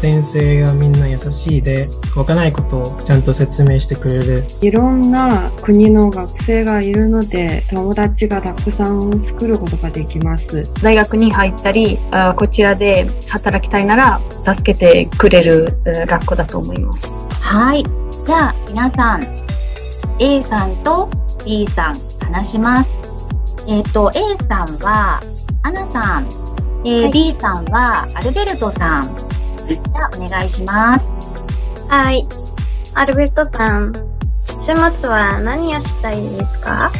先生がみんな優しいで、わからないことをちゃんと説明してくれる。いろんな国の学生がいるので、友達がたくさん作ることができます。大学に入ったり、あこちらで働きたいなら助けてくれるえー学校だと思います。はい。じゃあ、皆さん、A さんと B さん話します。えっ、と、A さんは、アナさん、えーはい B さんは、アルベルトさん。いじゃあ、お願いします。はい。アルベルトさん、週末は何をしたいですか？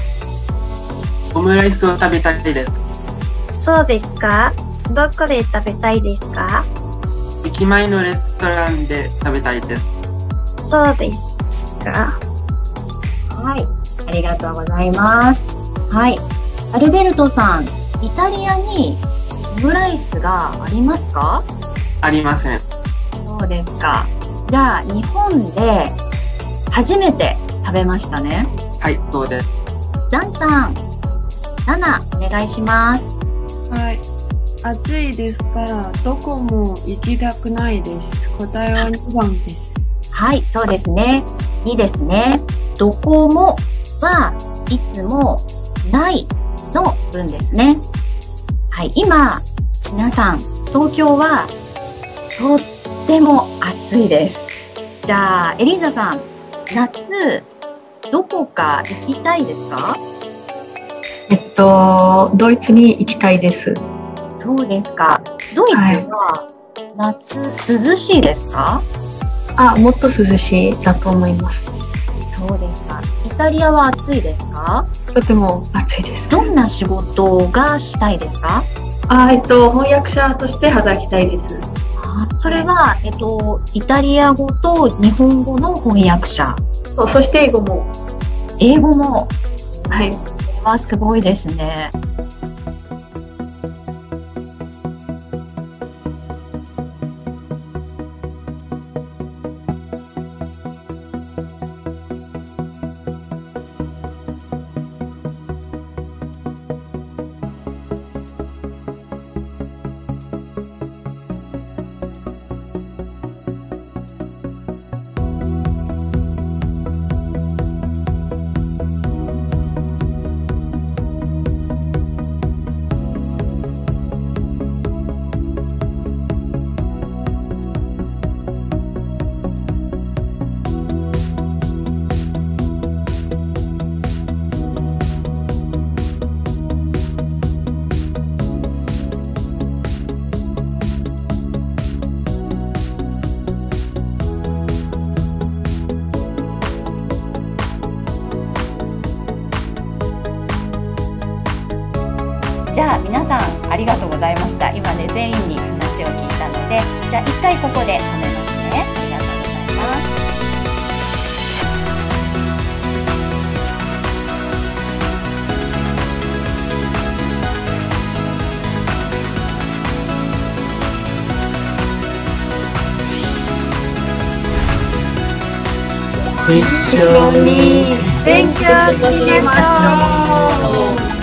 オムライスを食べたいです。そうですかどこで食べたいですか？駅前のレストランで食べたいです。そうですかはい。ありがとうございます。はい。アルベルトさん、イタリアにオムライスがありますか？ありません。そうですか。じゃあ、日本で初めて食べましたね。はい、そうです。ダンさん、ナナ、お願いします。はい。暑いですから、どこも行きたくないです。答えは2番です。はい、そうですね。2ですね。どこもはいつもないの文ですね。はい、今、皆さん、東京はとっても暑いです。じゃあ、エリザさん、夏、どこか行きたいですか？えっと、ドイツに行きたいです。そうですか。ドイツは夏涼しいですか、あ、もっと涼しいだと思います。そうですか。イタリアは暑いですか？とても暑いです。どんな仕事がしたいですか？あ、えっと、翻訳者として働きたいです。あそれは、えっと、イタリア語と日本語の翻訳者。そうそして英語も。英語も、はい。はすごいですね。じゃあ皆さんありがとうございました。今ね全員に話を聞いたので、じゃあ一回ここで止めますね。ありがとうございます。一緒に勉強しましょう